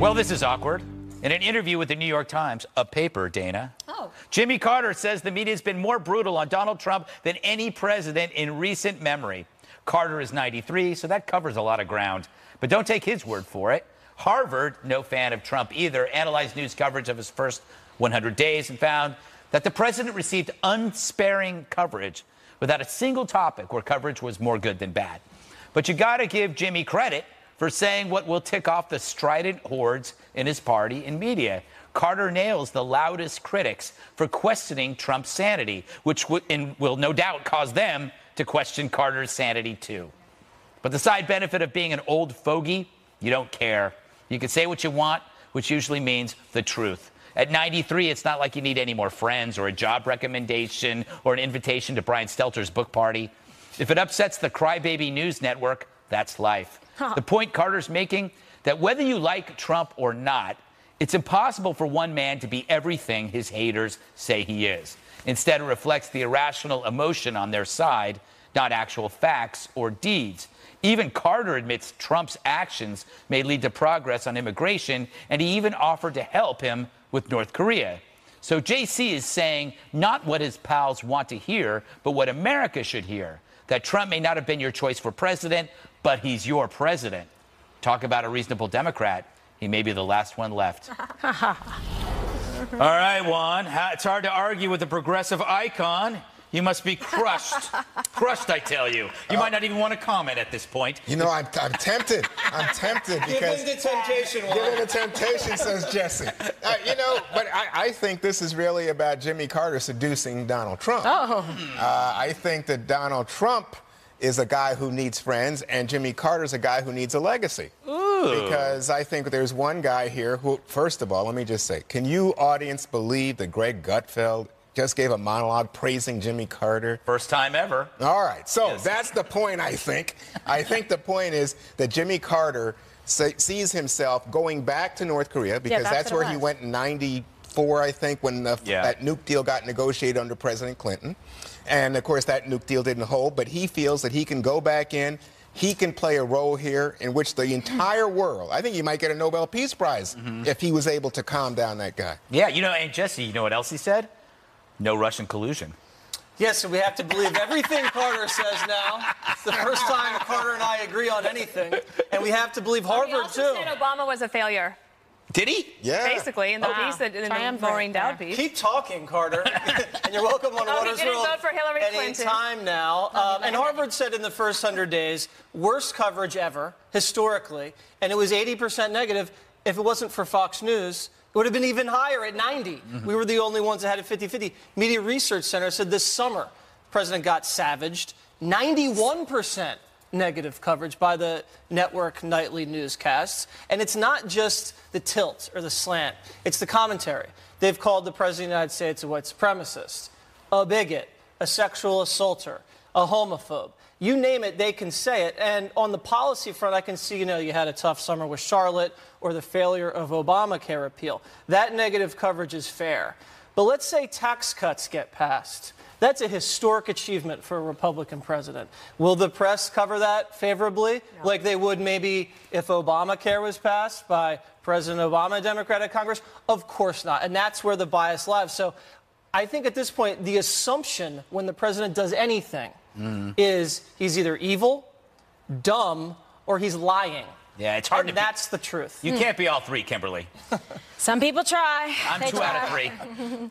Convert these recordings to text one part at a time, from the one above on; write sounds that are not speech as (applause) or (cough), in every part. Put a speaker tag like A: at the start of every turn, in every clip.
A: Well, this is awkward. In an interview with the New York Times, a paper, Dana,
B: Oh.
A: Jimmy Carter says the media has been more brutal on Donald Trump than any president in recent memory. Carter is 93, so that covers a lot of ground. But don't take his word for it. Harvard, no fan of Trump either, analyzed news coverage of his first 100 days and found that the president received unsparing coverage without a single topic where coverage was more good than bad. But you got to give Jimmy credit for saying what will tick off the strident hordes in his party and media. Carter nails the loudest critics for questioning Trump's sanity, which w- will no doubt cause them to question Carter's sanity too. But the side benefit of being an old fogey, you don't care. You can say what you want, which usually means the truth. At 93, it's not like you need any more friends or a job recommendation or an invitation to Brian Stelter's book party. If it upsets the Crybaby News Network, that's life. The point Carter's making that whether you like Trump or not, it's impossible for one man to be everything his haters say he is. Instead, it reflects the irrational emotion on their side, not actual facts or deeds. Even Carter admits Trump's actions may lead to progress on immigration, and he even offered to help him with North Korea. So JC is saying not what his pals want to hear, but what America should hear that Trump may not have been your choice for president, but he's your president. Talk about a reasonable Democrat. He may be the last one left. (laughs) All right, Juan. It's hard to argue with a progressive icon. You must be crushed. (laughs) crushed, I tell you. You might not even want to comment at this point.
C: You know, I'm, I'm tempted. I'm tempted because.
D: Give
C: because
D: in to temptation,
C: give
D: Juan.
C: in to temptation, says Jesse. (laughs) Uh, you know, but I, I think this is really about Jimmy Carter seducing Donald Trump.
B: Oh.
C: Uh, I think that Donald Trump is a guy who needs friends, and Jimmy Carter's a guy who needs a legacy. Because I think there's one guy here who, first of all, let me just say, can you, audience, believe that Greg Gutfeld just gave a monologue praising Jimmy Carter?
A: First time ever.
C: All right. So
A: Yes.
C: that's the point, I think. I think the point is that Jimmy Carter sees himself going back to North Korea because
B: that's
C: that's where he went in 94, I think, when the,
A: Yeah.
C: that nuke deal got negotiated under President Clinton. And of course, that nuke deal didn't hold, but he feels that he can go back in. He can play a role here in which the entire world, I think he might get a Nobel Peace Prize
A: Mm-hmm.
C: if he was able to calm down that guy.
A: Yeah, you know, and Jesse, you know what else he said? No Russian collusion.
D: Yes, so we have to believe everything (laughs) Carter says now. It's the first time Carter and I agree on anything. And we have to believe
E: He
D: Harvard,
E: also
D: too.
E: said Obama was a failure,
A: Did he?
C: Yeah.
E: basically, in the
B: Wow.
E: piece that in the
B: Triumvirate
E: Maureen Dowd
B: there.
E: piece.
D: Keep talking, Carter. (laughs) and you're welcome on
E: Oh, he
D: Waters
E: didn't
D: World
E: vote for Hillary Clinton.
D: anytime now. Um, and Harvard said in the first 100 days, worst coverage ever, historically. And it was 80% negative. If it wasn't for Fox News, it would have been even higher at 90. We were the only ones that had a 50 50. Media Research Center said this summer, president got savaged. 91% negative coverage by the network nightly newscasts. And it's not just the tilt or the slant, it's the commentary. They've called the president of the United States a white supremacist, a bigot, a sexual assaulter, a homophobe. You name it, they can say it. And on the policy front, I can see, you know, you had a tough summer with Charlotte or the failure of Obamacare repeal. That negative coverage is fair. But let's say tax cuts get passed. That's a historic achievement for a Republican president. Will the press cover that favorably, like they would maybe if Obamacare was passed by President Obama, Democratic Congress? Of course not. And that's where the bias lies. So I think at this point, the assumption when the president does anything mm-hmm. is he's either evil, dumb, or he's lying.
A: Yeah, it's hard
D: and
A: to be-
D: that's the truth.
A: You can't be all three, Kimberly. (laughs)
B: Some people try.
A: I'm
B: They
A: two out of three.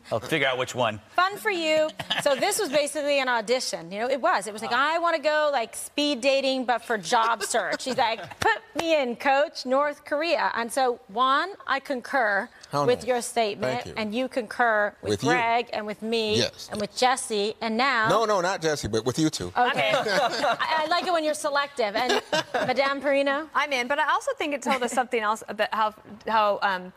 A: (laughs) I'll figure out which one.
B: Fun for you. So this was basically an audition. You know, it was. It was like I want to go like speed dating, but for job search. He's like, put me in, coach, North Korea. And so Juan, I concur
C: How
B: with
C: nice.
B: your statement,
C: Thank you.
B: and you concur with,
C: With you.
B: Greg and with me
C: Yes.
B: and with Jesse, and now.
C: No, no, not Jesse, but with you two.
B: Okay. (laughs) I, I like it when you're selective. And Madame Perino.
E: I'm in, but I also think it told us something else about how how um,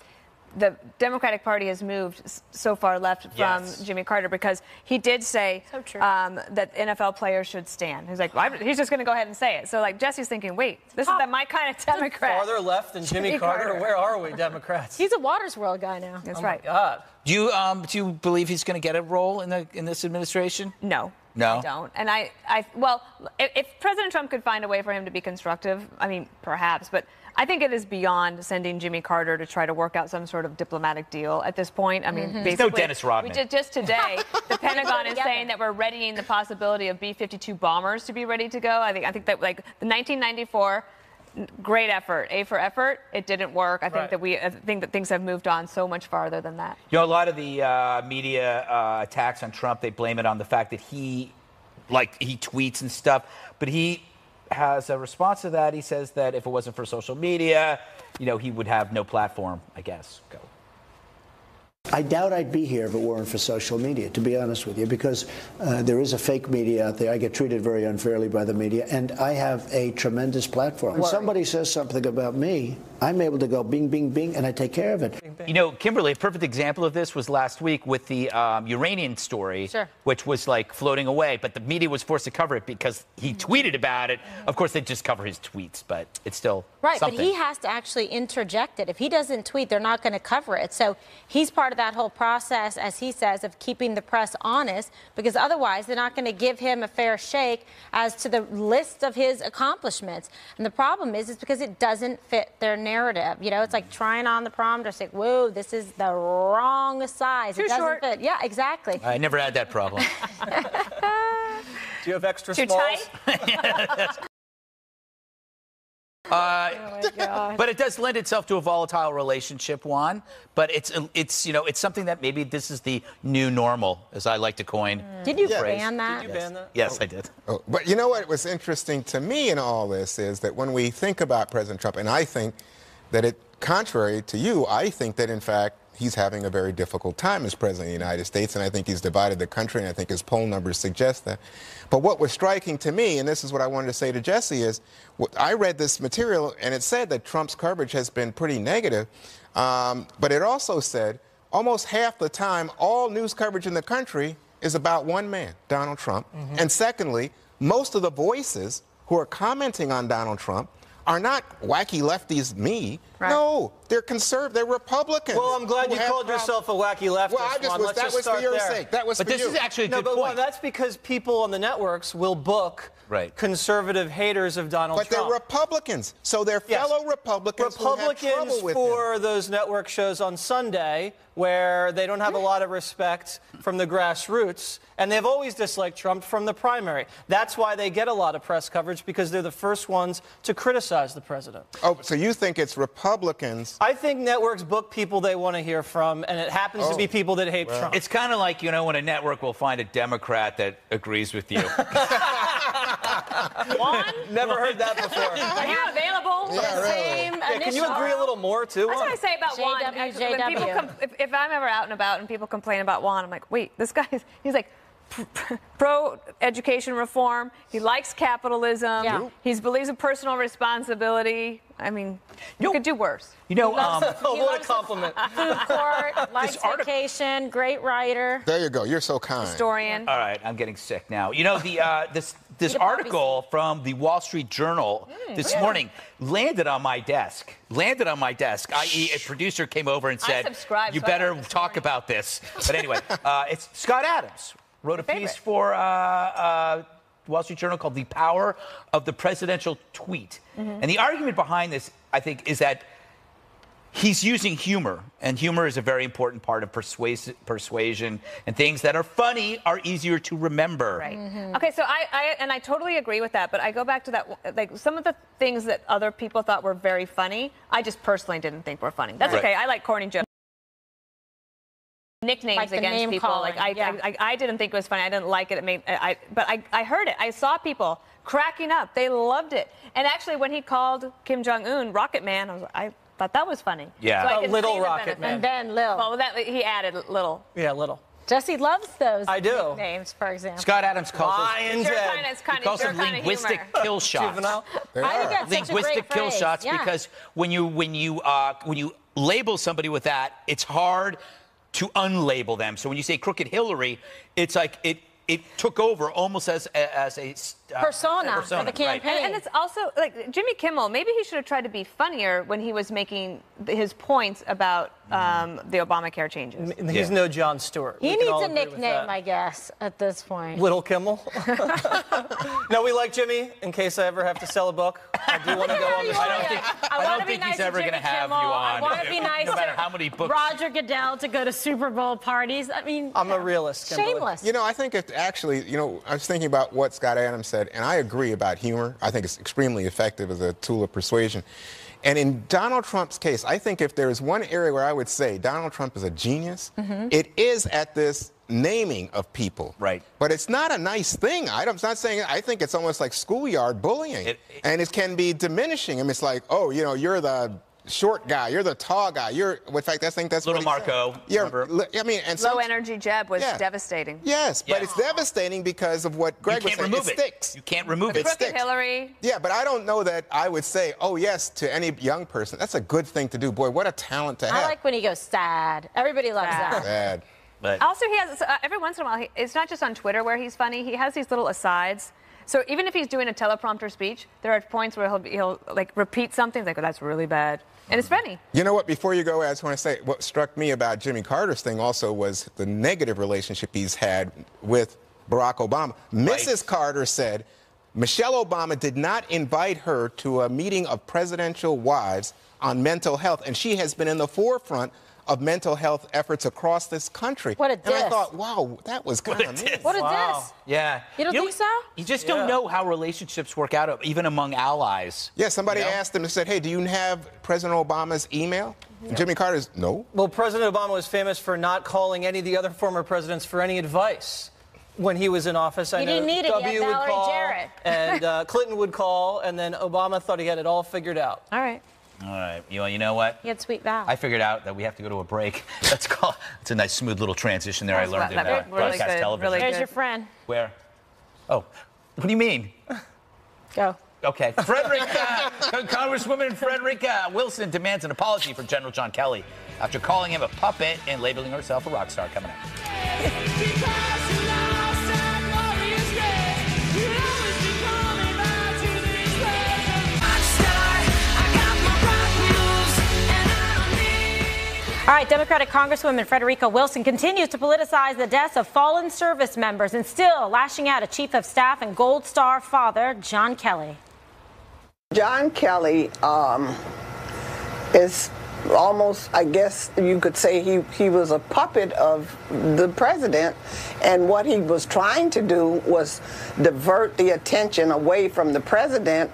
E: the Democratic Party has moved so far left from
A: Yes.
E: Jimmy Carter because he did say
B: So.
E: Um, that NFL players should stand. He's like, well, he's just going to go ahead and say it. So like Jesse's thinking, wait, this is the, my kind of Democrat.
D: Farther left than Jimmy,
E: Jimmy
D: Carter.
E: Carter.
D: Where are we, Democrats?
B: He's a Watters' World guy now.
E: That's
D: Oh my
E: right.
D: God.
A: Do you um, do you believe he's going to get a role in the in this administration?
E: No.
A: No?
E: I don't. And I, I well, if, if President Trump could find a way for him to be constructive, I mean, perhaps, but I think it is beyond sending Jimmy Carter to try to work out some sort of diplomatic deal at this point. I mean, mm-hmm. basically,
A: no Dennis Rodman.
E: We did, just today, (laughs) the Pentagon is saying that we're readying the possibility of B-52 bombers to be ready to go. I think I think that like the 1994 great effort, A for effort. It didn't work. I think
D: Right.
E: that we I think that things have moved on so much farther than that.
A: You know, a lot of the uh, media uh, attacks on Trump, they blame it on the fact that he, like, he tweets and stuff. But he has a response to that. He says that if it wasn't for social media, you know, he would have no platform, I guess. Go.
F: I doubt I'd be here if it weren't for social media, to be honest with you, because uh, there is a fake media out there. I get treated very unfairly by the media, and I have a tremendous platform. When somebody says something about me, I'm able to go bing, bing, bing, and I take care of it.
A: You know, Kimberly, a perfect example of this was last week with the um, uranium story,
B: Sure.
A: which was like floating away, but the media was forced to cover it because he tweeted about it. Of course, they just cover his tweets, but it's still
B: Right,
A: something.
B: but he has to actually interject it. If he doesn't tweet, they're not going to cover it. So he's part of that whole process, as he says, of keeping the press honest, because otherwise they're not going to give him a fair shake as to the list of his accomplishments. And the problem is, it's because it doesn't fit their narrative. You know, it's like trying on the prom dress, like, whoa, this is the wrong size.
E: Too
B: it doesn't
E: short.
B: fit. Yeah, exactly.
A: I never had that problem. (laughs)
D: Do you have extra
E: Too
D: smalls?
E: tight. (laughs)
A: Uh, but it does lend itself to a volatile relationship, Juan. But it's it's you know it's something that maybe this is the new normal, as I like to coin. Mm.
B: Did you
C: Yeah.
B: ban that?
D: Did you ban that?
A: Yes, oh. I did.
C: Oh, but you know what was interesting to me in all this is that when we think about President Trump, and I think that it, contrary to you, I think that in fact he's having a very difficult time as president of the United States, and I think he's divided the country, and I think his poll numbers suggest that. But what was striking to me, and this is what I wanted to say to Jesse, is I read this material, and it said that Trump's coverage has been pretty negative, um, but it also said almost half the time all news coverage in the country is about one man, Donald Trump. And secondly, most of the voices who are commenting on Donald Trump are not wacky lefties, me.
E: Right.
C: No, they're conservative, they're Republicans.
D: Well, I'm glad you called
C: prob-
D: yourself a wacky leftist.
C: Well, I just
D: Juan.
C: was,
D: Let's
C: that
D: just
C: was for
D: start
C: your
D: there.
C: sake. That was
A: But
C: for
A: this
C: you.
A: is actually a
D: No,
A: good
D: but
A: point.
D: Juan, that's because people on the networks will book
A: Right.
D: conservative haters of Donald
C: but
D: Trump.
C: But they're Republicans, so they're
D: Yes.
C: fellow Republicans, who have
D: Republicans
C: trouble with
D: for those network shows on Sunday where they don't have a lot of respect from the grassroots, and they've always disliked Trump from the primary. That's why they get a lot of press coverage because they're the first ones to criticize the president.
C: Oh, so you think it's Republicans?
D: I think networks book people they want to hear from, and it happens to
C: Oh,
D: be people that hate Trump.
A: It's kind of like you know when a network will find a Democrat that agrees with you. (laughs)
E: Juan,
D: Never heard that before.
E: are you available?
C: Yeah, really.
B: Same
D: Yeah, can you agree a little more too?
E: That's what I say about Juan.
B: JW,
E: Actually, when people come, if, if I'm ever out and about and people complain about Juan, I'm like, wait, this guy is, he's like (laughs) pro education reform. He likes capitalism.
B: Yeah.
E: He believes in personal responsibility. I mean, you
A: Yo.
E: could do worse.
A: You know, um, (laughs)
D: Oh, (laughs) what a
B: loves the
D: compliment.
B: Food court, likes
A: artic-
B: vacation, great writer.
C: There you go. You're so kind.
E: Historian.
A: all right, I'm getting sick now. You know, the uh, this this
B: Eat a poppy
A: article from the Wall Street Journal
E: Mm,
A: this morning landed on my desk. Landed on my desk. I.e., a producer came over and said, "You
E: so
A: better talk
E: morning."
A: about this." But anyway, uh, it's Scott Adams wrote a piece for uh, uh, Wall Street Journal called "The Power of the Presidential Tweet,"
E: Mm-hmm.
A: and the argument behind this, I think, is that he's using humor, and humor is a very important part of persuas- persuasion. And things that are funny are easier to remember.
E: Right. Okay, so I, I and I totally agree with that, but I go back to that like some of the things that other people thought were very funny, I just personally didn't think were funny. That's
A: Right.
E: okay. I like corny jokes. Nicknames
B: Like
E: against
B: name
E: people,
B: calling,
E: like I,
B: yeah.
E: I, I, I didn't think it was funny. I didn't like it. It made, I, but I, I heard it. I saw people cracking up. They loved it. And actually, when he called Kim Jong Un Rocket Man, I, was, I thought that was funny.
A: Yeah.
E: So I
D: A
E: can
D: little Rocket
E: benefit.
D: Man.
B: And then Lil.
E: Well, that he added little.
D: Yeah, little.
B: Jesse loves those
D: I do.
B: names, for example.
A: Scott Adams calls those,
D: Lion
E: It's your kind of, it's kind of,
A: calls them linguistic
E: humor.
A: kill (laughs) shots.
D: Juvenile.
B: I think
C: are.
B: that's such a
A: linguistic kill
B: phrase.
A: shots
B: Yeah.
A: because when you when you uh, when you label somebody with that, it's hard to unlabel them. So when you say crooked Hillary, it's like it it took over almost as as a uh,
B: Persona
A: a
B: for the
A: right.
B: campaign.
E: And, and it's also like Jimmy Kimmel. Maybe he should have tried to be funnier when he was making his points about um, the Obamacare changes.
D: He's
A: Yeah.
D: no Jon Stewart.
B: He
D: We
B: needs a nickname. I guess, at this point.
D: Little Kimmel. (laughs) (laughs) no, we like Jimmy. In case I ever have to sell a book, I do want to go on the
A: I don't think,
B: I
A: I don't
B: be
A: think
B: nice
A: he's ever going to have
B: Kimmel.
A: you
B: I
A: on.
B: want to be nice
A: no matter
B: to
A: how many books.
B: Roger Goodell to go to Super Bowl parties. I mean,
D: I'm a realist, Kimberly.
B: shameless.
C: You know, I think it actually, you know, I was thinking about what Scott Adams said, and I agree about humor. I think it's extremely effective as a tool of persuasion. And in Donald Trump's case, I think if there is one area where I would say Donald Trump is a genius, mm-hmm. it is at this naming of people.
A: Right.
C: But it's not a nice thing. I- I'm not saying, I think it's almost like schoolyard bullying.
A: It-
C: and it can be diminishing. I mean, it's like, oh, you know, you're the short guy, you're the tall guy, you're, in fact, I think that's
A: Little
C: what he said.
A: Marco,
C: Yeah,
A: remember?
C: I mean, and
E: so
C: Low
E: energy Jeb was
C: Yeah.
E: devastating.
C: Yes, but
A: Yeah.
C: it's devastating because of what Greg was
A: can't
C: saying.
A: remove
C: it
A: it.
C: sticks.
A: You can't remove it.
C: It
E: Crooked
C: sticks.
E: Hillary.
C: Yeah, but I don't know that I would say, oh, yes, to any young person. That's a good thing to do. Boy, what a talent to
B: I
C: have.
B: I like when he goes sad. Everybody loves
E: Sad.
B: that.
C: Sad.
A: But
E: Also, he has uh, every once in a while. He, it's not just on Twitter where he's funny. He has these little asides. So even if he's doing a teleprompter speech, there are points where he'll he'll like repeat something like, "Oh, that's really bad," and it's funny.
C: You know what? Before you go, I just want to say what struck me about Jimmy Carter's thing also was the negative relationship he's had with Barack Obama. Mrs. Carter said Michelle Obama did not invite her to a meeting of presidential wives on mental health, and she has been in the forefront of mental health efforts across this country.
B: What a diss.
C: And I thought, wow, that was kind of
A: diss.
C: mean.
B: What a
D: Wow.
B: diss.
A: yeah.
B: You don't
A: know,
B: think so?
A: You just
D: Yeah.
A: don't know how relationships work out, even among allies.
C: Yeah, somebody
A: You know?
C: asked him and said, hey, do you have President Obama's email? And Jimmy Carter's, no.
D: Well, President Obama was famous for not calling any of the other former presidents for any advice when he was in office. I
B: He
D: know
B: didn't need it. He
D: W would
B: Valerie
D: call,
B: Jarrett. (laughs)
D: and uh, Clinton would call, and then Obama thought he had it all figured out.
B: All right.
A: All right. You know, you know what?
B: He had sweet Val.
A: I figured out that we have to go to a break. (laughs) That's called. It's a nice, smooth little transition there. I
E: That's
A: learned in
E: what-
A: uh,
E: that- really
A: broadcast
E: good,
A: television.
E: really
B: There's
E: good.
B: your friend.
A: Where? Oh, what do you mean?
B: Go.
A: Okay. (laughs) Frederica, Congresswoman Frederica Wilson demands an apology for General John Kelly after calling him a puppet and labeling herself a rock star. Coming up.
B: All right, Democratic Congresswoman Frederica Wilson continues to politicize the deaths of fallen service members and still lashing out at Chief of Staff and Gold Star father John Kelly.
G: John Kelly um, is almost, I guess you could say he, he was a puppet of the president. And what he was trying to do was divert the attention away from the president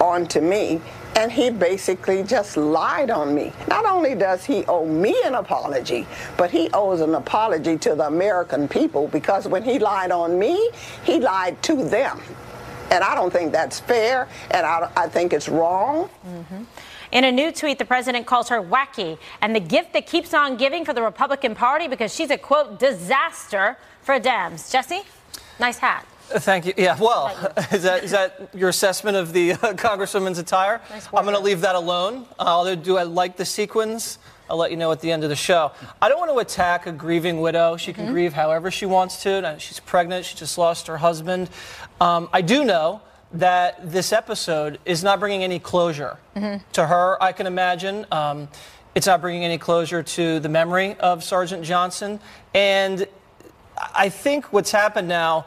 G: onto me. And he basically just lied on me. Not only does he owe me an apology, but he owes an apology to the American people because when he lied on me, he lied to them. And I don't think that's fair, and I, I think it's wrong. Mm-hmm.
B: In a new tweet, the president calls her wacky and the gift that keeps on giving for the Republican Party because she's a quote disaster for Dems. Jesse, nice hat.
D: Uh, Thank you. Yeah, well, (laughs) is that, is that your assessment of the uh, (laughs) Congresswoman's attire?
B: Nice
D: I'm going to leave that alone. Uh, do I like the sequins? I'll let you know at the end of the show. I don't want to attack a grieving widow. She can grieve however she wants to. Now, She's pregnant. She just lost her husband. Um, I do know that this episode is not bringing any closure to her, I can imagine. Um, it's not bringing any closure to the memory of Sergeant Johnson. And I think what's happened now,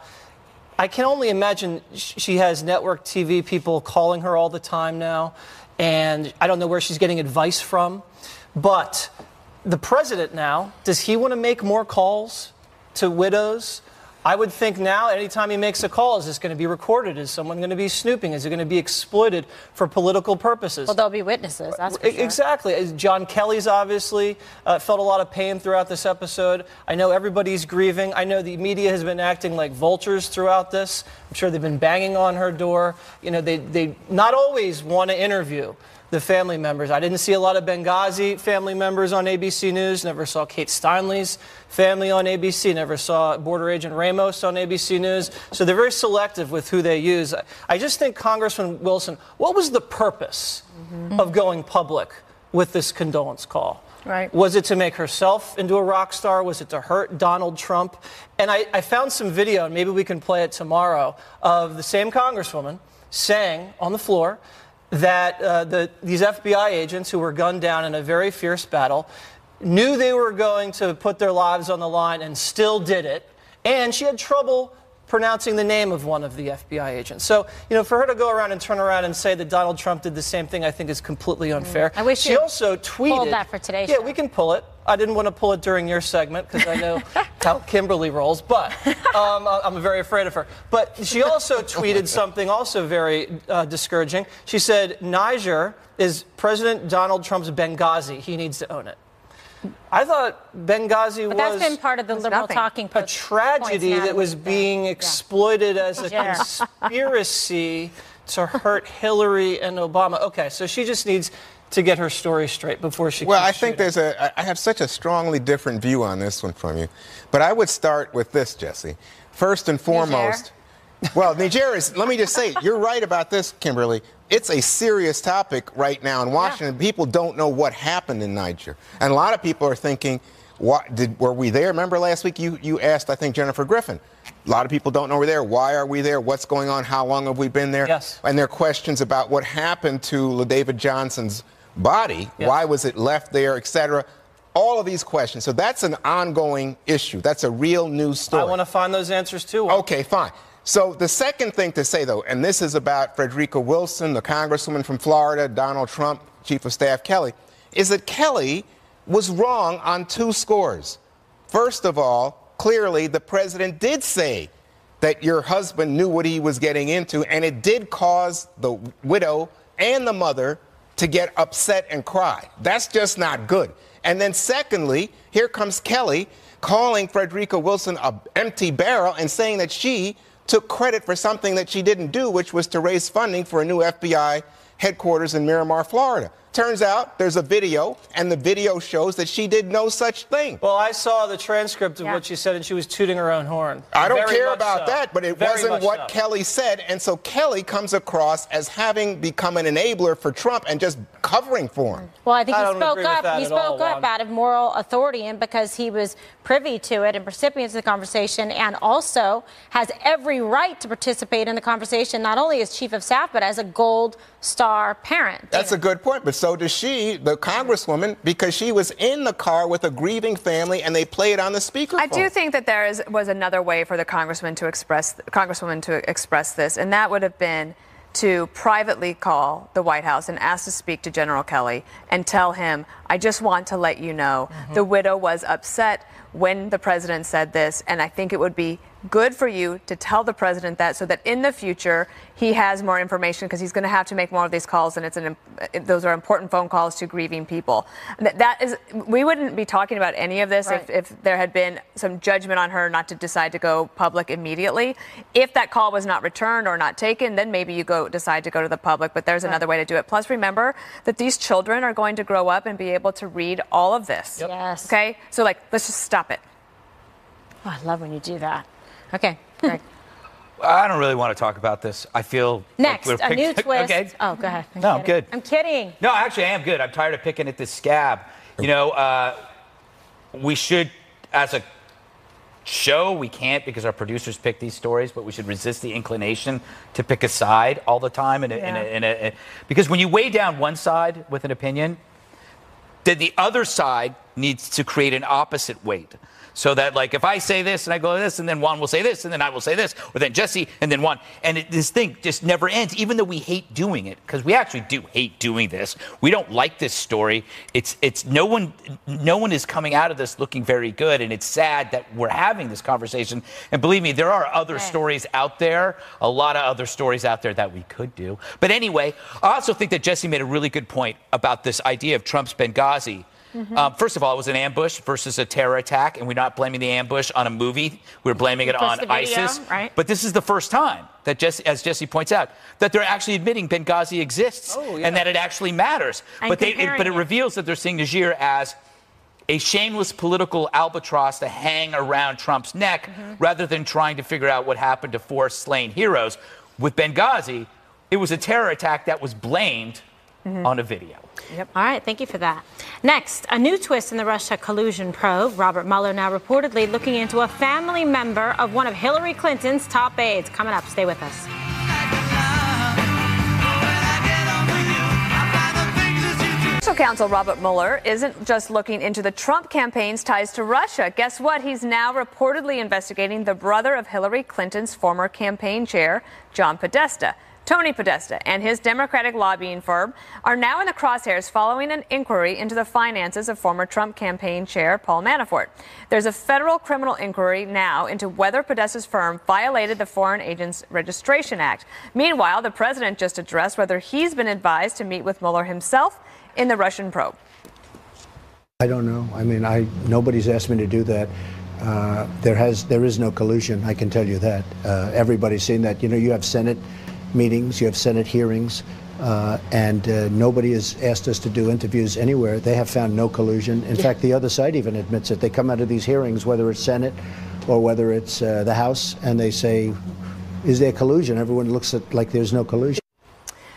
D: I can only imagine she has network TV people calling her all the time now, and I don't know where she's getting advice from. But the president now, does he want to make more calls to widows? I would think now, anytime he makes a call, is this going to be recorded? Is someone going to be snooping? Is it going to be exploited for political purposes?
B: Well, there'll be witnesses. That's for sure.
D: Exactly. John Kelly's obviously uh, felt a lot of pain throughout this episode. I know everybody's grieving. I know the media has been acting like vultures throughout this. I'm sure they've been banging on her door. You know, they, they not always want to interview the family members. I didn't see a lot of Benghazi family members on ABC News. Never saw Kate Steinle's family on ABC. Never saw Border Agent Ramos on ABC News. So they're very selective with who they use. I- just think Congressman Wilson, what was the purpose mm-hmm. of going public with this condolence call?
B: Right.
D: Was it to make herself into a rock star? Was it to hurt Donald Trump? And I, I found some video, and maybe we can play it tomorrow, of the same congresswoman saying on the floor that uh, the, these FBI agents who were gunned down in a very fierce battle knew they were going to put their lives on the line and still did it. And she had trouble pronouncing the name of one of the FBI agents. So, you know, for her to go around and turn around and say that Donald Trump did the same thing, I think is completely unfair.
B: I wish
D: she also tweeted.
B: pulled that for today.
D: Yeah,
B: show.
D: we can pull it. I didn't want to pull it during your segment because I know (laughs) how Kimberly rolls, but um, I'm very afraid of her. But she also tweeted something also very uh, discouraging. She said, Niger is President Donald Trump's Benghazi. He needs to own it. I thought Benghazi
B: But
D: was
B: that's been part of the liberal
E: nothing.
B: talking
D: a tragedy that was
B: we've,
D: being
B: yeah.
D: exploited as a
B: Yeah.
D: conspiracy to hurt Hillary and Obama. Okay, so she just needs to get her story straight before she.
C: Well, I think
D: shooting.
C: there's a. I have such a strongly different view on this one from you, but I would start with this, Jesse. First and foremost, well, Niger is. Let me just say, you're right about this, Kimberly. It's a serious topic right now in Washington. People don't know what happened in Niger, and a lot of people are thinking, "What did? Were we there?" Remember last week you you asked, I think Jennifer Griffin. A lot of people don't know we're there. Why are we there? What's going on? How long have we been there?
D: Yes.
C: And there are questions about what happened to David Johnson's body.
D: Yes.
C: Why was it left there, et cetera? All of these questions. So that's an ongoing issue. That's a real news story.
D: I want to find those answers too.
C: Okay, fine. So the second thing to say, though, and this is about Frederica Wilson, the congresswoman from Florida, Donald Trump, Chief of Staff Kelly, is that Kelly was wrong on two scores. First of all, clearly the president did say that your husband knew what he was getting into, and it did cause the widow and the mother to get upset and cry. That's just not good. And then, secondly, here comes Kelly calling Frederica Wilson a empty barrel and saying that she took credit for something that she didn't do, which was to raise funding for a new FBI headquarters in Miramar, Florida. Turns out there's a video, and the video shows that she did no such thing.
D: Well, I saw the transcript of
B: Yeah.
D: what she said, and she was tooting her own horn.
C: I don't
D: Very
C: care about
D: so.
C: that, but it
D: Very
C: wasn't what
D: so.
C: Kelly said. And so Kelly comes across as having become an enabler for Trump and just covering for him.
B: Well, I think
D: I
B: he
D: don't
B: spoke up. He
D: at all,
B: spoke up
D: Juan.
B: out of moral authority and because he was privy to it and recipient of the conversation, and also has every right to participate in the conversation, not only as chief of staff but as a gold star parent.
C: That's a good point, but so does she, the congresswoman, because she was in the car with a grieving family and they played on the speakerphone.
E: I do think that there is, was another way for the congressman to express, congresswoman to express this, and that would have been to privately call the White House and ask to speak to General Kelly and tell him, I just want to let you know mm-hmm. the widow was upset when the president said this, and I think it would be good for you to tell the president that so that in the future he has more information because he's going to have to make more of these calls and it's an those are important phone calls to grieving people. That, that is we wouldn't be talking about any of this
B: Right.
E: if, if there had been some judgment on her not to decide to go public immediately. If that call was not returned or not taken then maybe you go decide to go to the public but there's another way to do it. Plus remember that these children are going to grow up and be able to read all of this
B: Yes.
E: okay so like let's just stop it
B: Oh, I love when you do that. Okay, (laughs) Greg.
A: I don't really want to talk about this. I feel
B: Next,
A: like we're
B: a new (laughs)
A: pick-
B: twist.
A: Okay.
B: Oh, go ahead.
A: No, I'm good.
B: I'm kidding.
A: No, actually, I am good. I'm tired of picking at this scab. You know, uh, we should, as a show, we can't because our producers pick these stories, but we should resist the inclination to pick a side all the time. In a, in a, in a, in- because when you weigh down one side with an opinion, then the other side needs to create an opposite weight. So that, like, if I say this and I go this, and then Juan will say this, and then I will say this, or then Jesse, and then Juan, and it, this thing just never ends, even though we hate doing it, because we actually do hate doing this. We don't like this story. It's, it's no one, no one is coming out of this looking very good, and it's sad that we're having this conversation. And believe me, there are other stories out there, a lot of other stories out there that we could do. But anyway, I also think that Jesse made a really good point about this idea of Trump's Benghazi. Um, first of all, it was an ambush versus a terror attack, and we're not blaming the ambush on a movie. We're blaming it
B: Plus
A: on
B: video,
A: ISIS.
B: right?
A: But this is the first time that, Jesse, as Jesse points out, that they're actually admitting Benghazi exists
D: Oh, yeah.
A: and that it actually matters. But, they, it, but it
B: it.
A: reveals that they're seeing Niger as a shameless political albatross to hang around Trump's neck
B: Mm-hmm.
A: rather than trying to figure out what happened to four slain heroes. With Benghazi, it was a terror attack that was blamed
B: Mm-hmm.
A: on a video. Yep.
B: All right, thank you for that. Next, a new twist in the Russia collusion probe. Robert Mueller now reportedly looking into a family member of one of Hillary Clinton's top aides. Coming up, stay with us.
H: So
E: counsel Robert Mueller isn't just looking into the Trump campaign's ties to Russia. Guess what? He's now reportedly investigating the brother of Hillary Clinton's former campaign chair, John Podesta. Tony Podesta and his Democratic lobbying firm are now in the crosshairs following an inquiry into the finances of former Trump campaign chair Paul Manafort. There's a federal criminal inquiry now into whether Podesta's firm violated the Foreign Agents Registration Act. Meanwhile, the president just addressed whether he's been advised to meet with Mueller himself in the Russian probe.
F: I don't know. I mean, I nobody's asked me to do that. Uh, there has there is no collusion. I can tell you that. Uh, everybody's seen that. You know, you have Senate meetings, you have Senate hearings, uh, and uh, nobody has asked us to do interviews anywhere. They have found no collusion. In yeah. fact, the other side even admits it. They come out of these hearings, whether it's Senate or whether it's uh, the House, and they say, "Is there collusion?" Everyone looks at like there's no collusion.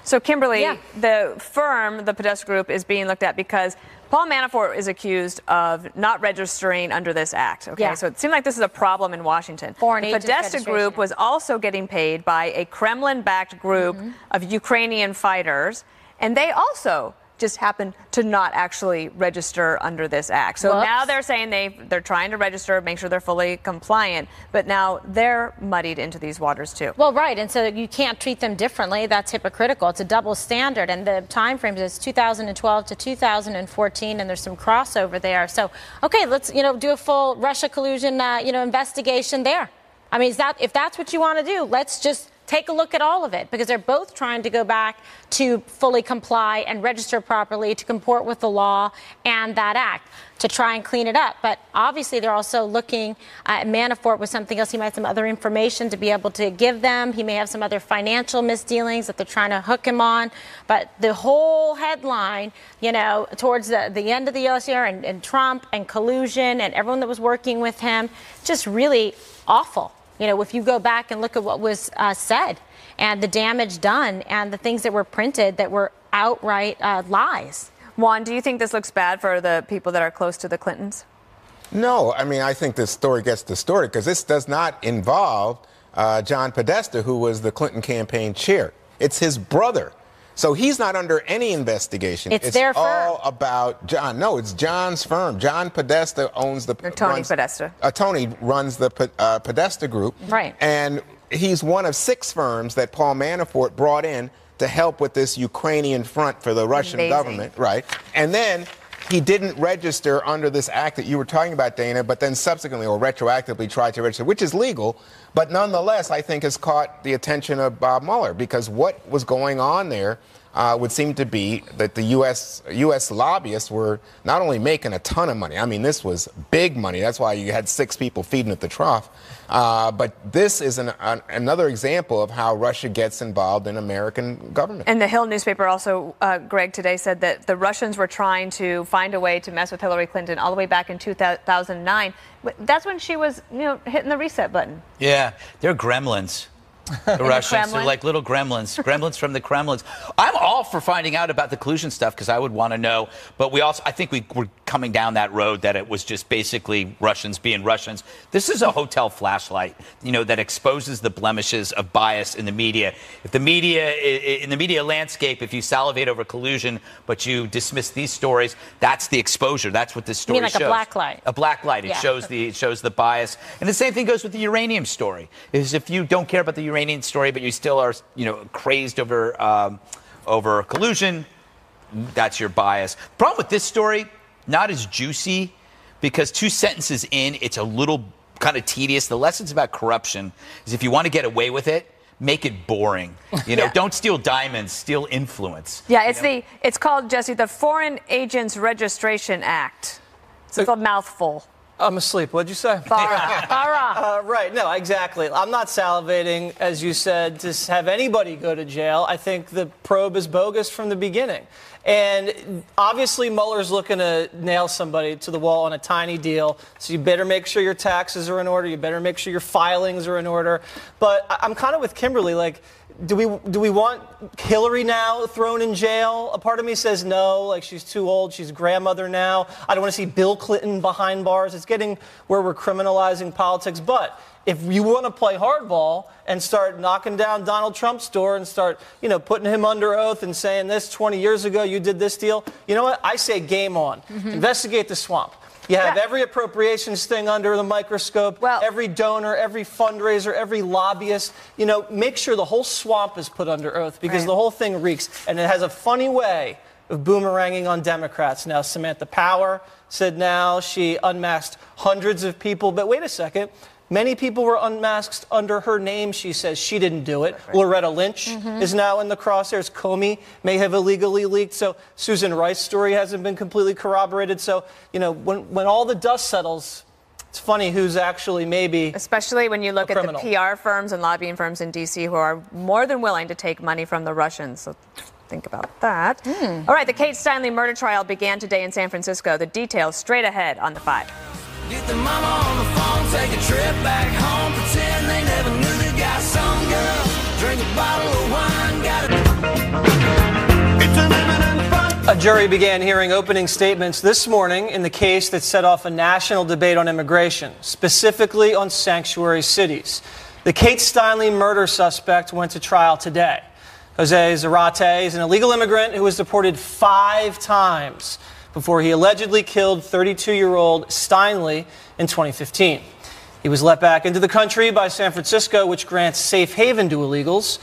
E: So, Kimberly, yeah. the firm, the Podesta Group, is being looked at because Paul Manafort is accused of not registering under this act. Okay, yeah. so it seemed like this is a problem in Washington.
B: Foreign
E: the Podesta Group was also getting paid by a Kremlin-backed group mm-hmm. of Ukrainian fighters, and they also just happen to not actually register under this act. So Whoops. now they're saying they they're trying to register, make sure they're fully compliant, but now they're muddied into these waters too.
B: Well, right, and so you can't treat them differently. That's hypocritical. It's a double standard, and the time frame is 2012 to 2014, and there's some crossover there. So, okay, let's you know do a full Russia collusion uh, you know investigation there. I mean, that, if that's what you want to do, let's just take a look at all of it because they're both trying to go back to fully comply and register properly to comport with the law and that act to try and clean it up. But obviously, they're also looking at Manafort with something else. He might have some other information to be able to give them. He may have some other financial misdealings that they're trying to hook him on. But the whole headline, you know, towards the, the end of the year and, and Trump and collusion and everyone that was working with him, just really awful. You know, if you go back and look at what was uh, said and the damage done and the things that were printed that were outright uh, lies.
E: Juan, do you think this looks bad for the people that are close to the Clintons?
C: No, I mean, I think this story gets the story because this does not involve uh, John Podesta, who was the Clinton campaign chair. It's his brother. So he's not under any investigation.
B: It's, it's their
C: all about John. No, it's John's firm. John Podesta owns the.
E: Or Tony runs, Podesta.
C: Uh, Tony runs the uh, Podesta Group.
B: Right.
C: And he's one of six firms that Paul Manafort brought in to help with this Ukrainian front for the Russian Amazing. government. Right. And then he didn't register under this act that you were talking about, Dana, but then subsequently or retroactively tried to register, which is legal, but nonetheless, I think has caught the attention of Bob Mueller because what was going on there uh, would seem to be that the U.S. U.S. lobbyists were not only making a ton of money. I mean, this was big money. That's why you had six people feeding at the trough. Uh, but this is an, an, another example of how Russia gets involved in American government.
E: And the Hill newspaper also, uh, Greg, today said that the Russians were trying to find a way to mess with Hillary Clinton all the way back in 2009. That's when she was, you know, hitting the reset button.
A: Yeah, they're gremlins. The Russians, are like little gremlins, gremlins from the Kremlins. I'm all for finding out about the collusion stuff because I would want to know. But we also, I think we were coming down that road that it was just basically Russians being Russians. This is a hotel flashlight, you know, that exposes the blemishes of bias in the media. If the media, in the media landscape, if you salivate over collusion, but you dismiss these stories, that's the exposure. That's what this story
B: you mean like
A: shows.
B: a black light.
A: A black light. It yeah. shows the it shows the bias, and the same thing goes with the uranium story. Is if you don't care about the uranium story, but you still are, you know, crazed over um, over collusion. That's your bias. Problem with this story, not as juicy, because two sentences in, it's a little kind of tedious. The lessons about corruption is if you want to get away with it, make it boring. You know, (laughs) yeah. don't steal diamonds, steal influence.
E: Yeah, it's
A: you know?
E: the it's called Jesse the Foreign Agents Registration Act. It's a mouthful.
D: I'm asleep. What'd you say?
B: FARA. FARA. (laughs)
D: Uh, right. No, exactly. I'm not salivating, as you said, to have anybody go to jail. I think the probe is bogus from the beginning. And obviously, Mueller's looking to nail somebody to the wall on a tiny deal. So you better make sure your taxes are in order. You better make sure your filings are in order. But I'm kind of with Kimberly. Like, do we do we want Hillary now thrown in jail? A part of me says no, like she's too old, she's grandmother now. I don't want to see Bill Clinton behind bars. It's getting where we're criminalizing politics. But if you want to play hardball and start knocking down Donald Trump's door and start, you know, putting him under oath and saying this 20 years ago you did this deal, you know what? I say game on. Mm-hmm. Investigate the swamp. You have yeah. every appropriations thing under the microscope, well, every donor, every fundraiser, every lobbyist. You know, make sure the whole swamp is put under oath because right. the whole thing reeks. And it has a funny way of boomeranging on Democrats. Now, Samantha Power said now she unmasked hundreds of people. But wait a second. Many people were unmasked under her name. She says she didn't do it. Right. Loretta Lynch mm-hmm. is now in the crosshairs. Comey may have illegally leaked. So Susan Rice's story hasn't been completely corroborated. So, you know, when, when all the dust settles, it's funny who's actually maybe.
E: Especially when you look at the PR firms and lobbying firms in D.C. who are more than willing to take money from the Russians. So think about that. Mm. All right, the Kate Steinle murder trial began today in San Francisco. The details straight ahead on the five. Get the mama on the phone, take a trip back home, pretend they never knew they got some girl. Drink a bottle of wine, got
D: A jury began hearing opening statements this morning in the case that set off a national debate on immigration, specifically on sanctuary cities. The Kate Steinle murder suspect went to trial today. Jose Zarate is an illegal immigrant who was deported five times before he allegedly killed 32 year old Steinle in 2015. He was let back into the country by San Francisco, which grants safe haven to illegals.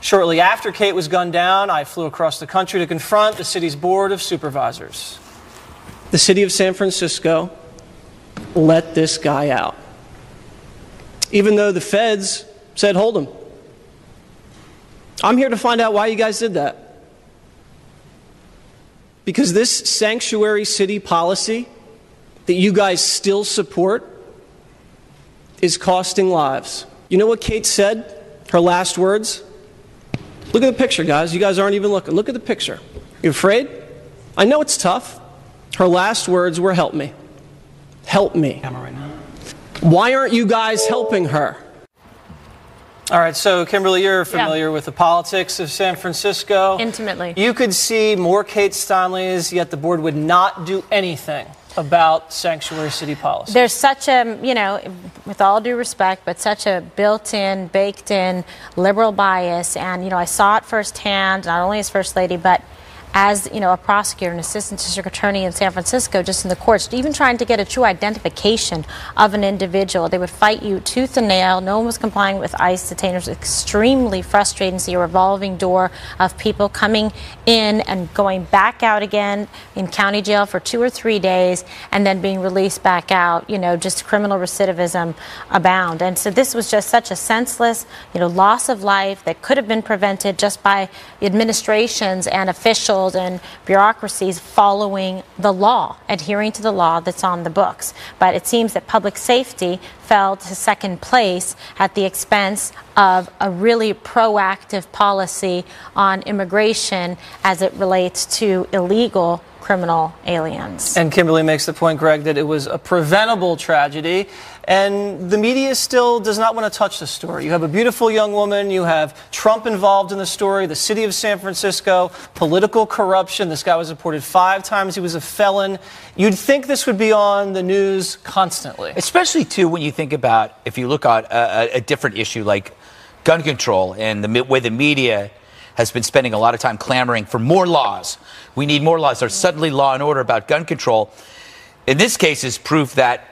D: Shortly after Kate was gunned down, I flew across the country to confront the city's Board of Supervisors. The city of San Francisco let this guy out. Even though the feds said, hold him. I'm here to find out why you guys did that. Because this sanctuary city policy that you guys still support is costing lives. You know what Kate said? Her last words? Look at the picture, guys. You guys aren't even looking. Look at the picture. You afraid? I know it's tough. Her last words were, Help me. Help me. Why aren't you guys helping her? All right, so Kimberly, you're familiar yeah. with the politics of San Francisco.
B: Intimately.
D: You could see more Kate Steinles, yet the board would not do anything about sanctuary city policy.
B: There's such a, you know, with all due respect, but such a built in, baked in liberal bias. And, you know, I saw it firsthand, not only as First Lady, but as you know a prosecutor an assistant district attorney in san francisco just in the courts even trying to get a true identification of an individual. They would fight you tooth and nail. No one was complying with ice detainers. Extremely frustrating to see a revolving door of people coming in and going back out again in county jail for two or three days and then being released back out. You know just criminal recidivism abound. And so this was just such a senseless you know loss of life that could have been prevented just by administrations and officials and bureaucracies following the law, adhering to the law that's on the books. But it seems that public safety fell to second place at the expense of a really proactive policy on immigration as it relates to illegal criminal aliens.
D: And Kimberly makes the point, Greg, that it was a preventable tragedy. And the media still does not want to touch the story. You have a beautiful young woman, you have Trump involved in the story, the city of San Francisco, political corruption. This guy was deported five times, he was a felon. You'd think this would be on the news constantly.
A: Especially, too, when you think about if you look at a, a different issue like gun control and the way the media has been spending a lot of time clamoring for more laws. We need more laws. There's suddenly law and order about gun control. In this case, is proof that,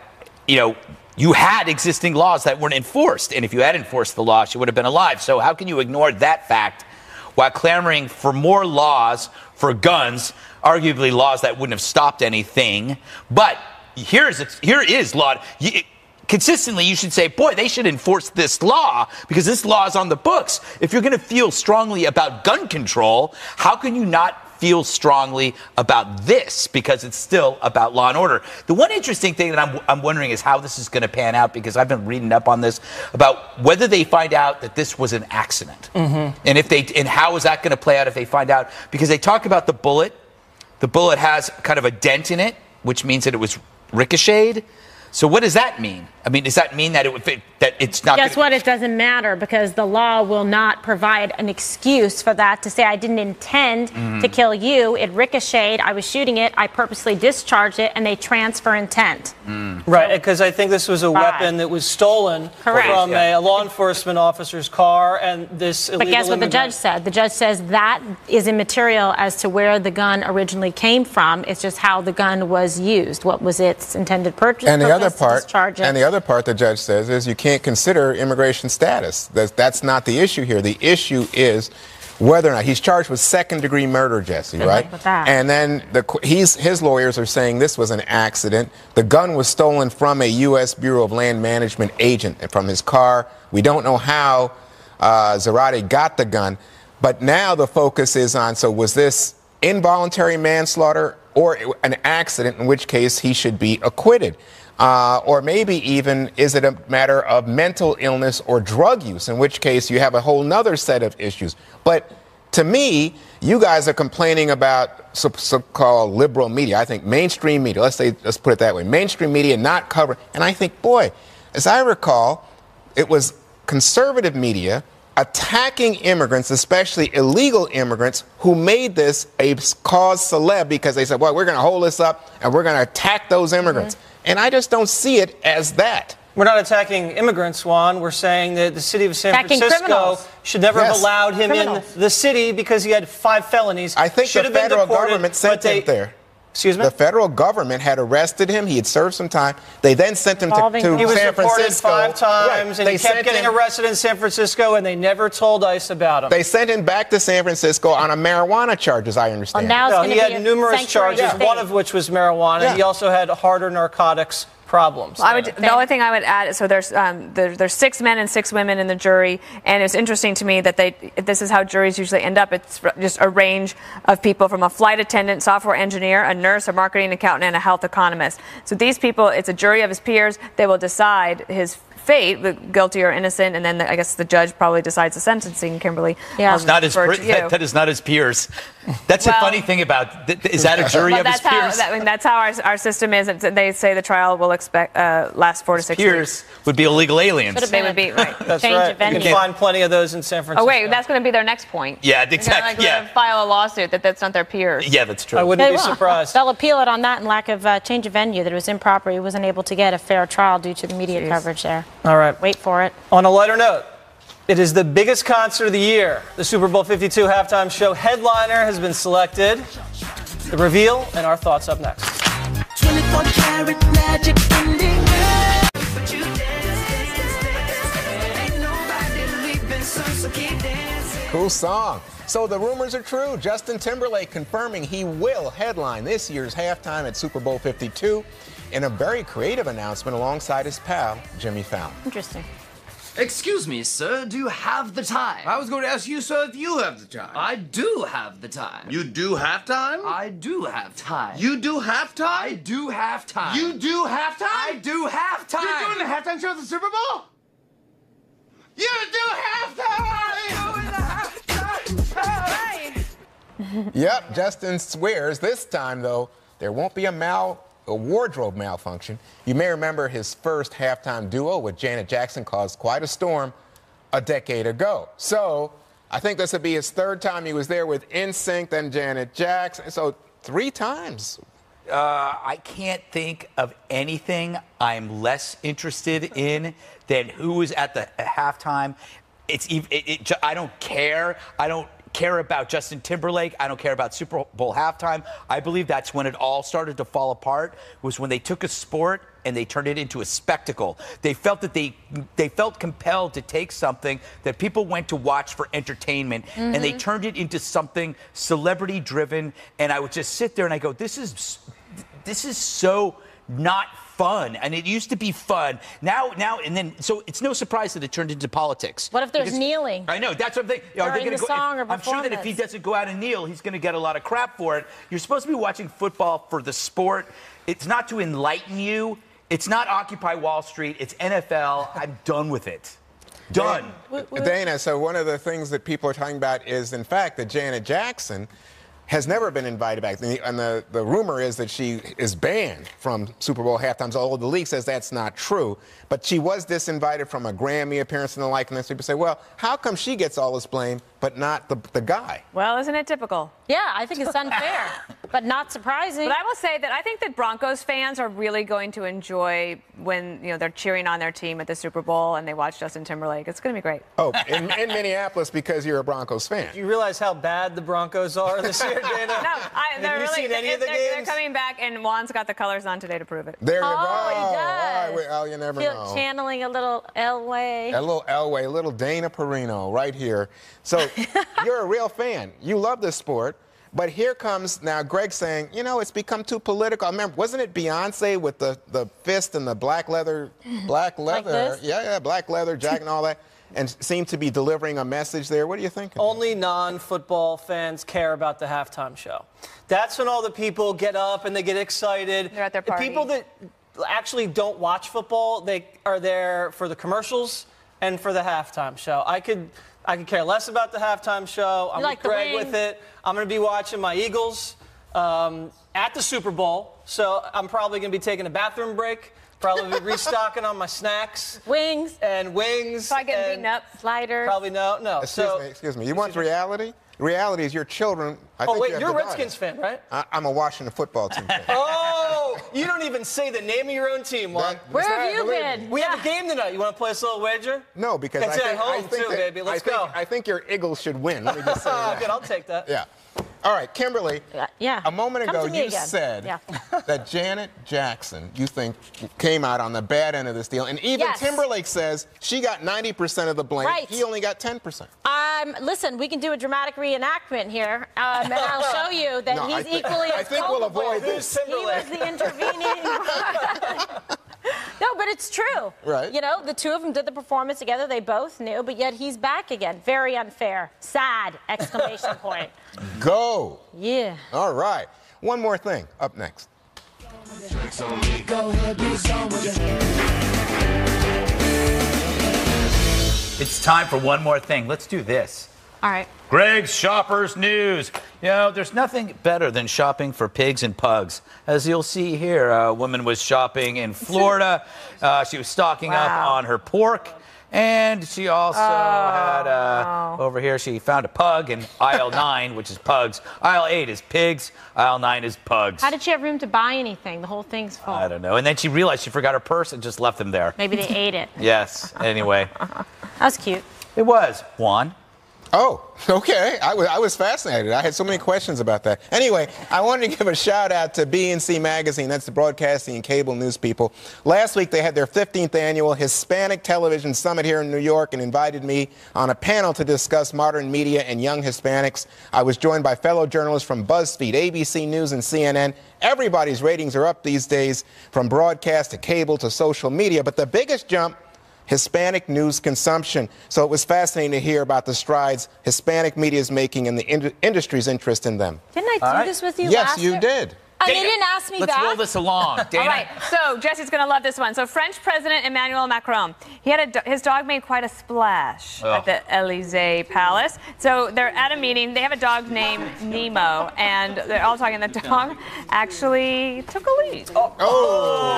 A: you know, you had existing laws that weren't enforced. And if you had enforced the law, she would have been alive. So how can you ignore that fact while clamoring for more laws for guns, arguably laws that wouldn't have stopped anything? But here's here is law consistently you should say, boy, they should enforce this law because this law is on the books. If you're going to feel strongly about gun control, how can you not feel strongly about this because it's still about law and order. The one interesting thing that I'm, I'm wondering is how this is going to pan out because I've been reading up on this about whether they find out that this was an accident. Mm-hmm. And if they and how is that going to play out if they find out because they talk about the bullet. The bullet has kind of a dent in it, which means that it was ricocheted. So what does that mean? I mean, does that mean that it would fit, that it's not?
B: Guess
A: gonna-
B: what? It doesn't matter because the law will not provide an excuse for that to say I didn't intend
A: Mm-hmm.
B: to kill you. It ricocheted. I was shooting it. I purposely discharged it, and they transfer intent.
D: Right, because I think this was a
B: Right.
D: weapon that was stolen
B: Correct.
D: from
A: Yeah.
D: a, a law enforcement officer's car, and this illegal
B: But guess what the judge said? The judge says that is immaterial as to where the gun originally came from. It's just how the gun was used. What was its intended purchase?
C: And the other
B: purpose,
C: part, and the other part the judge says is you can't consider immigration status. That's, that's not the issue here. The issue is whether or not he's charged with second-degree murder, Jesse,
B: Good
C: right?
B: luck with that.
C: And then the, he's, his lawyers are saying this was an accident. The gun was stolen from a U.S. Bureau of Land Management agent and from his car. We don't know how uh, Zarate got the gun, but now the focus is on so was this involuntary manslaughter or an accident, in which case he should be acquitted? Uh, or maybe even is it a matter of mental illness or drug use, in which case you have a whole nother set of issues. But to me, you guys are complaining about so- so-called liberal media. I think mainstream media, let's say, let's put it that way, mainstream media not covering. And I think, boy, as I recall, it was conservative media attacking immigrants, especially illegal immigrants, who made this a cause celeb because they said, well, we're going to hold this up and we're going to attack those immigrants. And I just don't see it as that.
D: We're not attacking immigrants, Juan. We're saying that the city of San
B: Attacking
D: Francisco
B: criminals.
D: should never have allowed him
B: Criminals.
D: in the city because he had five felonies.
C: I think
D: should
C: the
D: have been
C: federal
D: deported,
C: government
D: but
C: sent
D: they,
C: him there.
D: Excuse me.
C: The federal government had arrested him. He had served some time. They then sent him to,
B: Involving
C: to
D: He was
C: San
D: deported
C: Francisco.
D: five times,
C: Right.
D: and
C: They
D: he kept getting
C: him-
D: arrested in San Francisco, and they never told ICE about him.
C: They sent him back to San Francisco on a marijuana charge, as I understand.
B: now
D: no, he had numerous charges,
B: state.
D: one of which was marijuana.
C: Yeah.
D: He also had harder narcotics problems.
E: I would, the only thing I would add, is so there's um, there, there's six men and six women in the jury, and it's interesting to me that they this is how juries usually end up. It's just a range of people from a flight attendant, software engineer, a nurse, a marketing accountant, and a health economist. So these people, it's a jury of his peers. They will decide his fate, the guilty or innocent, and then the, I guess the judge probably decides the sentencing. Kimberly,
B: Yeah.
E: I'll
B: It's
A: not his.
E: defer
A: pri-
E: to you.
A: That, that is not his peers. That's the funny thing about. Th- th- is that a jury of his
E: that's how
A: peers?
E: that, I mean, that's how our, our system is. It's- They say the trial will expect uh, last four to six weeks.
A: peers would be illegal aliens.
B: Should've
E: They
B: been
E: would be right. (laughs)
D: That's
B: change
D: right.
B: of.
D: You can find plenty of those in San Francisco.
E: Oh wait, that's going to be their next point.
A: Yeah,
E: They're
A: exactly.
E: like,
A: Yeah.
E: gonna file a lawsuit that that's not their peers.
A: Yeah, that's true.
D: I wouldn't
B: They
D: be
B: will.
D: surprised.
B: They'll appeal it on that and lack of uh, change of venue, that it was improper. He wasn't able to get a fair trial due to the media coverage there.
D: All right.
B: Wait for it.
D: On a lighter note, it is the biggest concert of the year. The Super Bowl 52 halftime show headliner has been selected. The reveal and our thoughts up next.
H: 24 karat magic in the air. But you dance, dance, dance. Ain't nobody leaving, so, so keep dancing.
C: Cool song. So the rumors are true. Justin Timberlake confirming he will headline this year's halftime at Super Bowl 52 in a very creative announcement alongside his pal, Jimmy Fallon.
B: Interesting.
I: Excuse me, sir, do you have the time?
J: I was going to ask you, sir, if you have the time.
I: I do have the time.
J: You do have time?
I: I do have time.
J: You do have time?
I: I do have time.
J: You do have time?
I: I do have time.
J: You're doing the halftime show at the Super Bowl? You do halftime!
C: Yep, Justin swears this time, though, there won't be a mal a wardrobe malfunction. You may remember his first halftime duo with Janet Jackson caused quite a storm a decade ago. So I think this would be his third time he was there with NSYNC, then Janet Jackson. So three times.
A: Uh, I can't think of anything I'm less interested in than who is at the halftime. It's it, it, I don't care. I don't care about Justin Timberlake. I don't care about Super Bowl halftime. I believe that's when it all started to fall apart. Was when they took a sport and they turned it into a spectacle. They felt that they they felt compelled to take something that people went to watch for entertainment and they mm-hmm. turned it into something celebrity driven. And I would just sit there and I go, this is this is so not fun and it used to be fun. Now now and then so it's no surprise that it turned into politics.
B: What if there's kneeling?
A: i know that's what i'm thinking. Are they
B: During
A: gonna
B: the
A: go- if-
B: song or
A: i'm sure that if he doesn't go out and kneel he's going to get a lot of crap for it. You're supposed to be watching football for the sport. It's not to enlighten you. It's not occupy wall street. It's nfl i'm done with it. Done.
C: Dana, so one of the things that people are talking about is, in fact, that Janet Jackson has never been invited back. And the, and the, the rumor is that she is banned from Super Bowl halftimes, although the league says that's not true. But she was disinvited from a Grammy appearance and the like. And then people say, well, how come she gets all this blame, but not the, the guy?
E: Well, isn't it typical?
B: Yeah, I think it's unfair, (laughs) but not surprising.
E: But I will say that I think that Broncos fans are really going to enjoy when you know they're cheering on their team at the Super Bowl and they watch Justin Timberlake. It's going to be great.
C: Oh, in, in Minneapolis because you're a Broncos fan.
D: Do you realize how bad the Broncos are this year, (laughs) (laughs) Dana?
E: No, I, they're
D: Have you
E: really
D: seen any of the
E: they're,
D: games?
E: they're coming back, and Juan's got the colors on today to prove it.
C: There you go.
B: Oh,
C: go.
B: he
C: All
B: does.
C: right, well, oh, you never
B: Feel-
C: know.
B: channeling a little Elway.
C: A little Elway, a little Dana Perino right here. So (laughs) you're a real fan. You love this sport. But here comes now Greg saying, you know, it's become too political. I remember, wasn't it Beyonce with the, the fist and the black leather, black
B: Like
C: leather,
B: this?
C: yeah, yeah, black leather jacket and all that, and seemed to be delivering a message there. What do you think?
D: Only non-football fans care about the halftime show. That's when all the people get up and they get excited.
E: They're at their
D: The people that actually don't watch football, they are there for the commercials and for the halftime show. I could I could care less about the halftime show. I'm
B: like
D: with
B: the
D: Greg with it. I'm going to be watching my Eagles um, at the Super Bowl, so I'm probably going to be taking a bathroom break. Probably be restocking on my snacks
B: Wings,
D: and wings.
E: Probably getting
D: and
E: beaten up.
B: sliders.
D: Probably no, no.
C: Excuse
D: so,
C: me, excuse me. You want reality? Reality is your children. I
D: Oh
C: think
D: wait,
C: you
D: you're a. Redskins fan, right?
C: I, I'm a Washington football team fan. (laughs)
D: Oh, you don't even say the name of your own team, Juan.
C: That-
B: Where have you
C: believe me.
B: been?
D: We have a game tonight. You want to play us a little wager?
C: No, because
D: It's
C: I
D: at
C: think,
D: home,
C: I think
D: too,
C: that,
D: baby. Let's
C: I think,
D: go.
C: I think your Eagles should win. Let me just say
D: Oh, (laughs)
C: that.
D: good. I'll take that.
C: Yeah. All right, Kimberly.
B: Yeah, yeah.
C: A moment
B: Come
C: ago, you
B: again.
C: said
B: Yeah. (laughs)
C: that Janet Jackson, you think, came out on the bad end of this deal, and even
B: Yes.
C: Timberlake says she got 90% of the blame.
B: Right.
C: He only got 10%.
B: Um, listen, we can do a dramatic reenactment here, um, and I'll show you that (laughs)
C: No,
B: he's
C: I think-
B: equally
C: I
B: as
C: think we'll avoid this.
B: He was the intervening. (laughs) no, but it's true.
C: Right.
B: You know, the two of them did the performance together. They both knew, but yet he's back again. Very unfair. Sad! Exclamation (laughs) point.
C: Go.
B: Yeah.
C: All right. One more thing up next.
A: It's time for one more thing. Let's do this.
B: All right.
A: Greg's Shoppers News. You know, there's nothing better than shopping for pigs and pugs. As you'll see here, a woman was shopping in Florida. (laughs) Uh, she was stocking up on her pork. And she also had, uh, over here, she found a pug in (laughs) aisle nine, which is pugs. Aisle eight is pigs. Aisle nine is pugs.
B: How did she have room to buy anything? The whole thing's full.
A: I don't know. And then she realized she forgot her purse and just left them there.
B: Maybe they (laughs) ate it.
A: Yes. Anyway,
B: That was cute.
A: it was Juan.
C: Oh, (laughs) okay. I was, I was fascinated. I had so many questions about that. Anyway, I wanted to give a shout out to B&C Magazine. That's the broadcasting and cable news people. Last week, they had their 15th annual Hispanic Television Summit here in New York and invited me on a panel to discuss modern media and young Hispanics. I was joined by fellow journalists from BuzzFeed, ABC News, and CNN. Everybody's ratings are up these days, from broadcast to cable to social media. But the biggest jump Hispanic news consumption. So it was fascinating to hear about the strides Hispanic media is making and the ind- industry's interest in them.
B: Didn't I do
A: All right.
B: this with you
C: yes,
B: last
C: you
B: year?
C: did.
B: Oh, they didn't ask me
A: Let's
B: back.
A: roll this along. Dana. (laughs)
E: All right, so Jesse's going to love this one. So French President Emmanuel Macron, he had a, his dog made quite a splash
A: Oh.
E: at the Elysee Palace. So they're at a meeting. They have a dog named Nemo, and they're all talking. The dog actually took a leak. Oh. oh,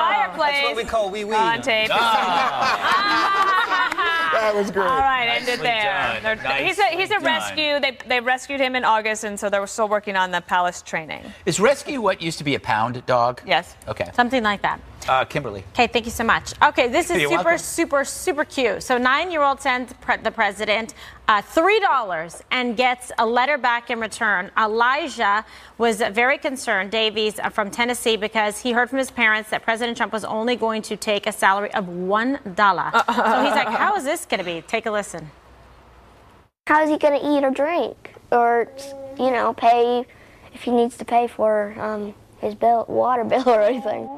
E: fireplace.
D: That's what we call wee wee.
E: on tape. Ah. (laughs)
C: That was great.
E: All right, end it
A: Nicely
E: there.
A: done.
E: He's a he's a
A: Nicely done.
E: rescue. They they rescued him in August, and so they were still working on the palace training.
A: Is Rescue what used to be a pound dog?
E: Yes.
A: Okay.
B: Something like that.
A: Uh, Kimberly.
B: Okay, thank you so much. Okay, this is
A: You're
B: super,
A: welcome.
B: super, super cute. So, nine-year-old sends pre- the president uh, three dollars and gets a letter back in return. Elijah was very concerned, Davies uh, from Tennessee, because he heard from his parents that President Trump was only going to take a salary of one dollar. (laughs) so he's like, "How is this going to be?" Take a listen.
K: How is he going to eat or drink? Or, you know, pay if he needs to pay for um, his bill, water bill or anything?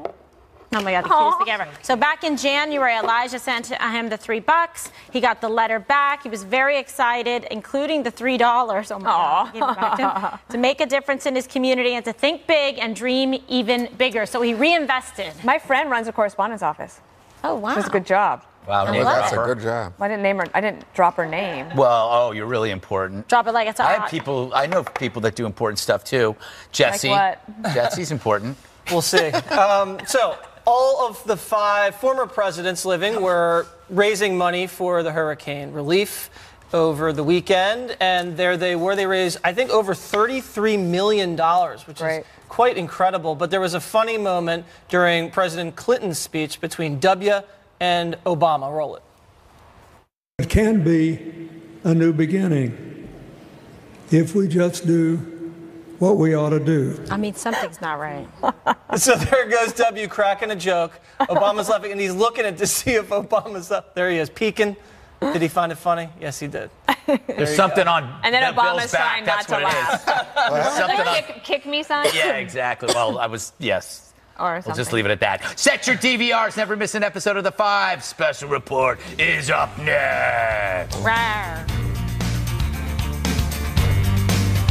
B: Oh my God, the cutest thing ever. So back in January, Elijah sent uh, him the three bucks. He got the letter back. He was very excited, including the three dollars. Oh my God, gave it back to, him, (laughs) to make a difference in his community and to think big and dream even bigger. So he reinvested.
E: My friend runs a correspondence office.
B: Oh wow,
E: Does a good job.
A: Wow,
B: I
A: name
B: love
C: That's a
A: dropper.
C: good job.
E: I didn't name her. I didn't drop her name.
A: Well, oh, you're really important.
B: Drop it like it's
A: I
B: hot.
A: have people. I know people that do important stuff too. Jesse.
E: what? (laughs)
A: Jesse's important.
D: We'll see. um, so, all of the five former presidents living were raising money for the hurricane relief over the weekend, and there they were. They raised, I think, over $33 million, which is quite incredible. But there was a funny moment during President Clinton's speech between W and Obama. Roll it.
L: It can be a new beginning if we just do what we ought to do.
B: I mean, something's not right. (laughs)
D: So there goes W cracking a joke. Obama's laughing, and he's looking at to see if Obama's up. There he is, peeking. Did he find it funny? Yes, he did. (laughs)
A: There's something on.
E: And then
A: that Bill's
E: Obama's
A: back.
E: trying not
A: That's
E: to
A: laugh. it is. (laughs) There's something on.
E: kick, kick me sign?
A: Yeah, exactly. Well, I was yes.
E: Or
A: We'll just leave it at that. Set your DVRs. Never miss an episode of the Five. Special report is up next.
B: Rawr.